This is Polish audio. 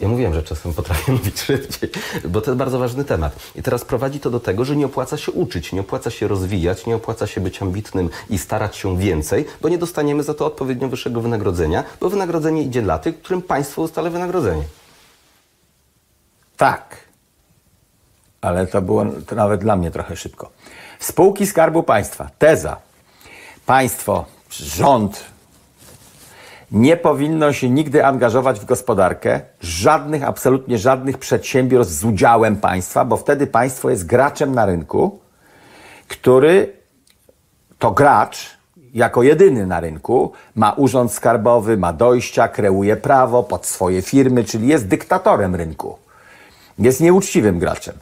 Ja mówiłem, że czasem potrafię mówić szybciej, bo to jest bardzo ważny temat. I teraz prowadzi to do tego, że nie opłaca się uczyć, nie opłaca się rozwijać, nie opłaca się być ambitnym i starać się więcej, bo nie dostaniemy za to odpowiednio wyższego wynagrodzenia, bo wynagrodzenie idzie dla tych, którym państwo ustala wynagrodzenie. Tak. Ale to było to nawet dla mnie trochę szybko. Spółki Skarbu Państwa. Teza. Państwo, rząd nie powinno się nigdy angażować w gospodarkę, żadnych, absolutnie żadnych przedsiębiorstw z udziałem państwa, bo wtedy państwo jest graczem na rynku, który to gracz, jako jedyny na rynku, ma urząd skarbowy, ma dojścia, kreuje prawo pod swoje firmy, czyli jest dyktatorem rynku. Jest nieuczciwym graczem.